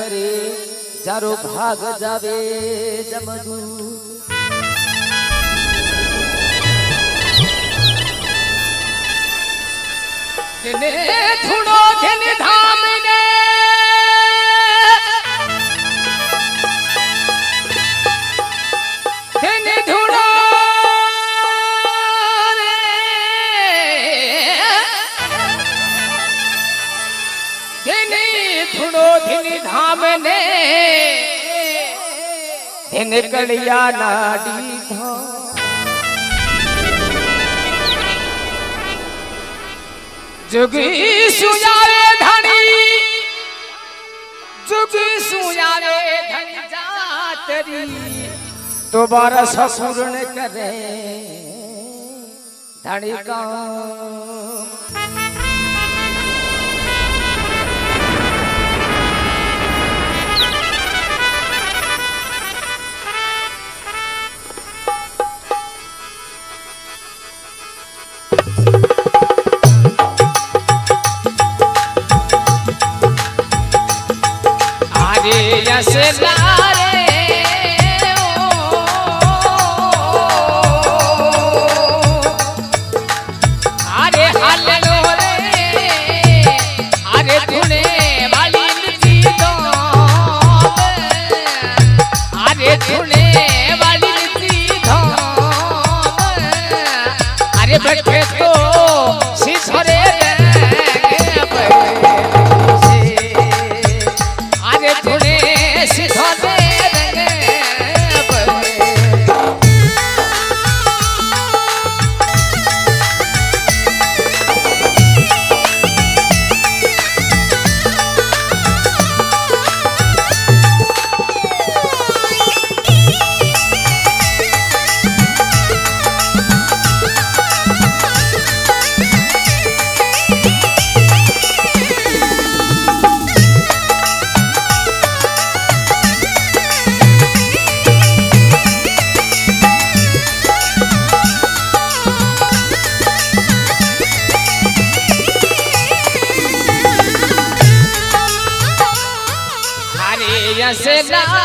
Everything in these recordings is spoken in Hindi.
करे जारो भाग जावे जमदू दिने थुनो दिने धा निकलिया नाडी जुगी सुयारे धनी जुगी सुयारे धनी जातरी दोबारा ससुर ने करे धनी का ધણી Shut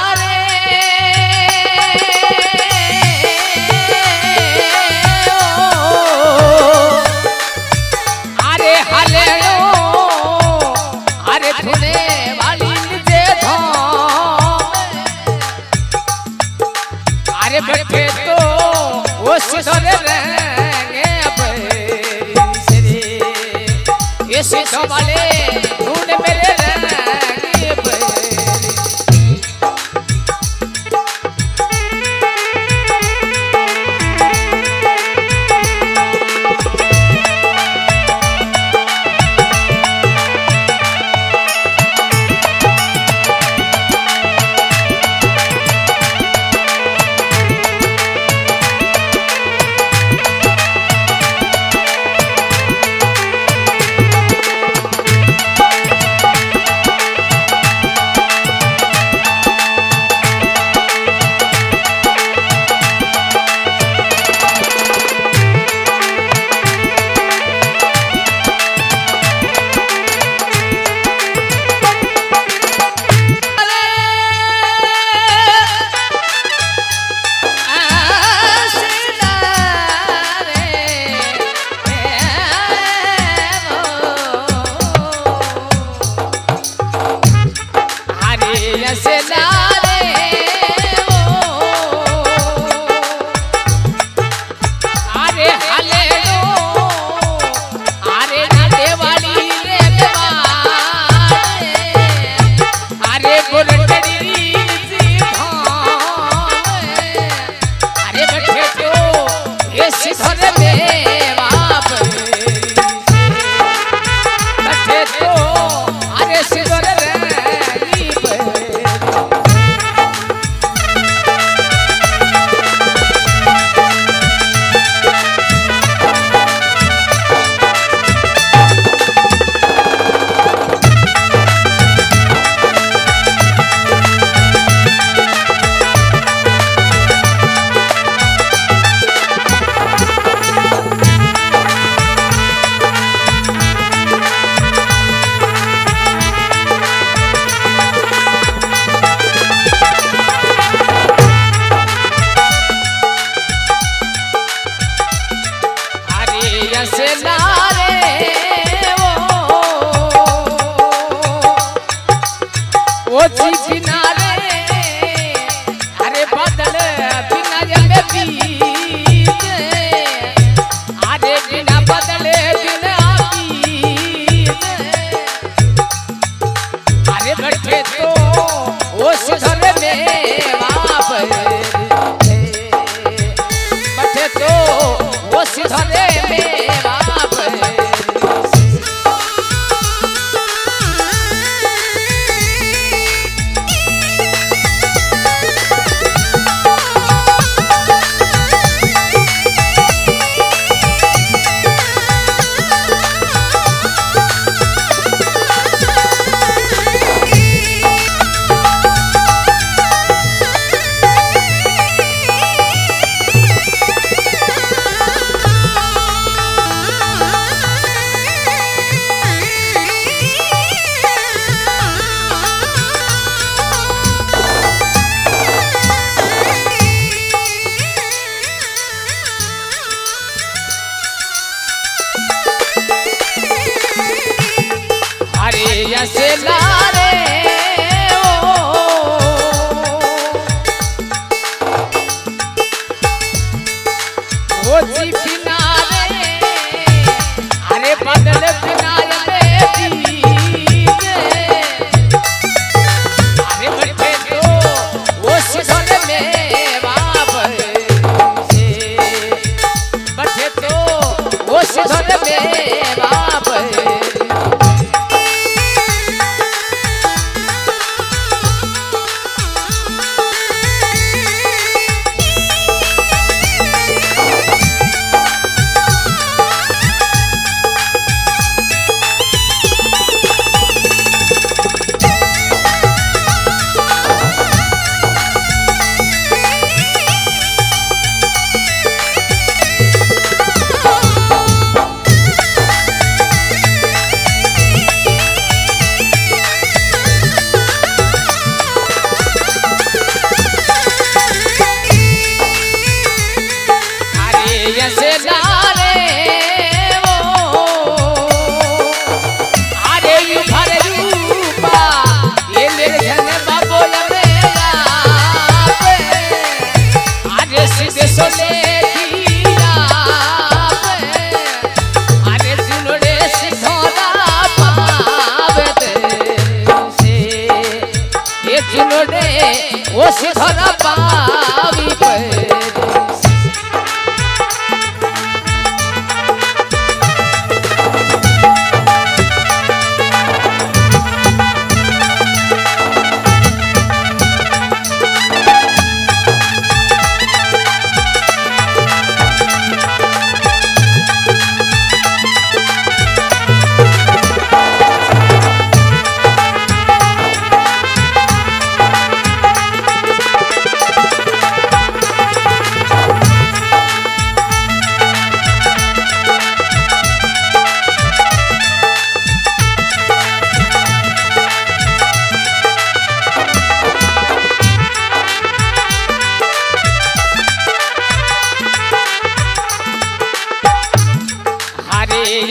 Ô, Divina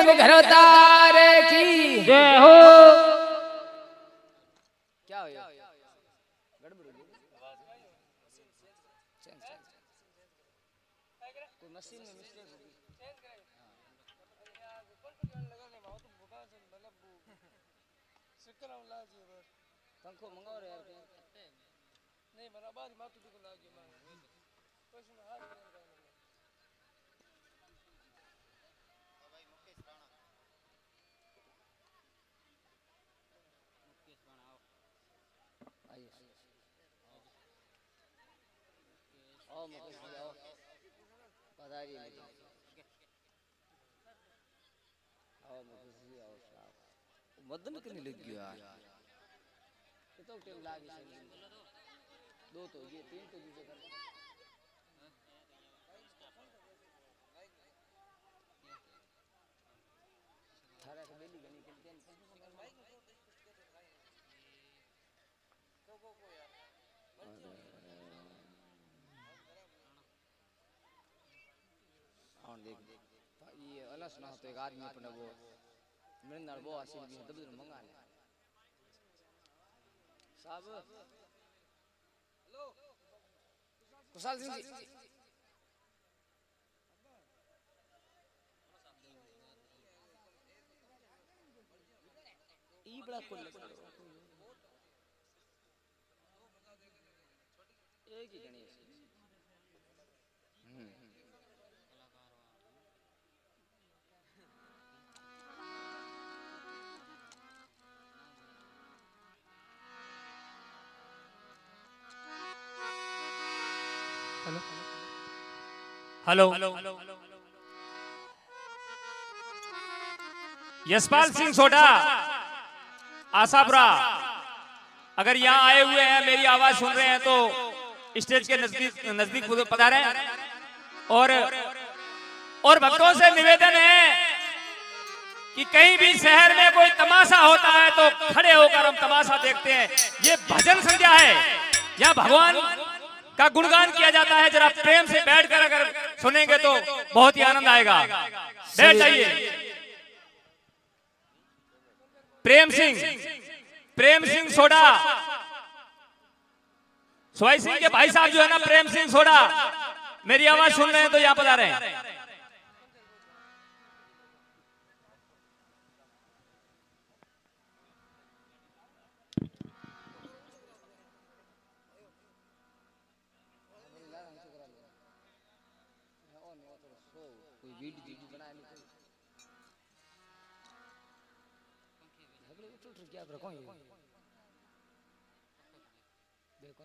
बोलिए कौन घरोतार की। जय हो। क्या हो हो गई। मशीन में हो पधारिए मुकेश आओ मुकेश जी आओ साहब मदन कितनी लग गया कितना टाइम लागे से दो तो ये तीन तो दूसरे कर थारा से बेली गनी के दिन और देख ये अलस ना हो तो एक आदमी अपने वो नाल वो आसिल भी दब दब मंगा ले। साहब। हेलो कुशाल सिंह जी। ई बड़ा कुल एक ही गणेश हेलो यशपाल सिंह सोडा आशापुरा अगर यहाँ आए हुए हैं मेरी आवाज़ सुन रहे हैं तो स्टेज के नज़दीक नज़दीक पधारे और और भक्तों से निवेदन है कि कहीं भी शहर में कोई तमाशा होता है तो खड़े होकर हम तमाशा देखते हैं ये भजन संध्या है यहाँ भगवान का गुणगान किया जाता है जरा प्रेम से बैठकर अगर सुनेंगे तो बहुत ही आनंद आएगा। बैठ जाइए। प्रेम सिंह प्रेम सिंह सोडा। सोई सिंह के भाई साहब जो है ना प्रेम सिंह सोडा। मेरी आवाज़ सुन रहे हैं तो यहाँ पर आ रहे हैं। झगड़े उठ उठ क्या कर कौन ये देखो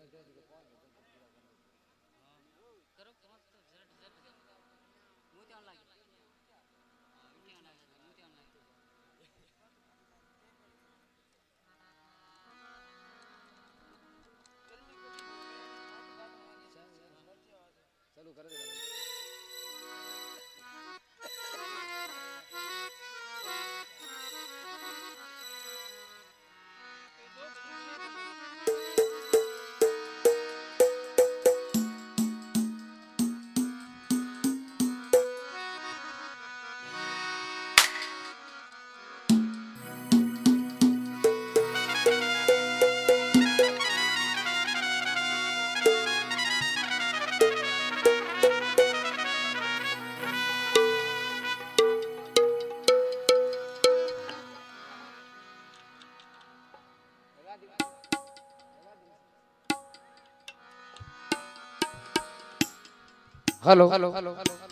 हेलो हेलो हेलो आ